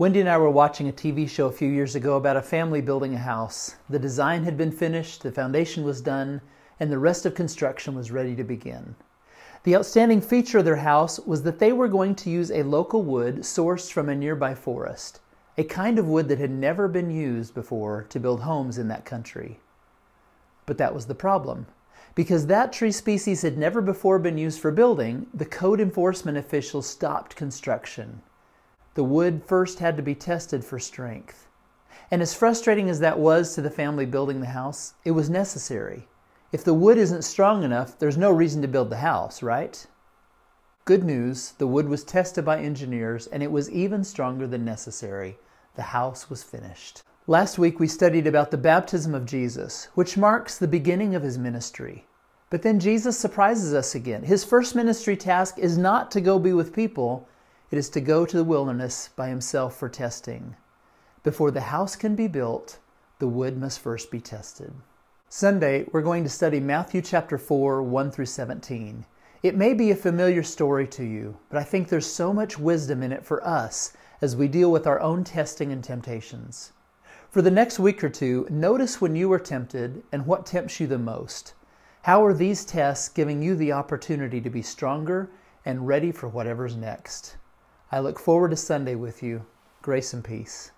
Wendy and I were watching a TV show a few years ago about a family building a house. The design had been finished, the foundation was done, and the rest of construction was ready to begin. The outstanding feature of their house was that they were going to use a local wood sourced from a nearby forest, a kind of wood that had never been used before to build homes in that country. But that was the problem. Because that tree species had never before been used for building, the code enforcement officials stopped construction. The wood first had to be tested for strength. And as frustrating as that was to the family building the house, it was necessary. If the wood isn't strong enough, there's no reason to build the house, right? Good news, the wood was tested by engineers and it was even stronger than necessary. The house was finished. Last week we studied about the baptism of Jesus, which marks the beginning of his ministry. But then Jesus surprises us again. His first ministry task is not to go be with people, it is to go to the wilderness by himself for testing. Before the house can be built, the wood must first be tested. Sunday, we're going to study Matthew chapter 4, 1 through 17. It may be a familiar story to you, but I think there's so much wisdom in it for us as we deal with our own testing and temptations. For the next week or two, notice when you are tempted and what tempts you the most. How are these tests giving you the opportunity to be stronger and ready for whatever's next? I look forward to Sunday with you. Grace and peace.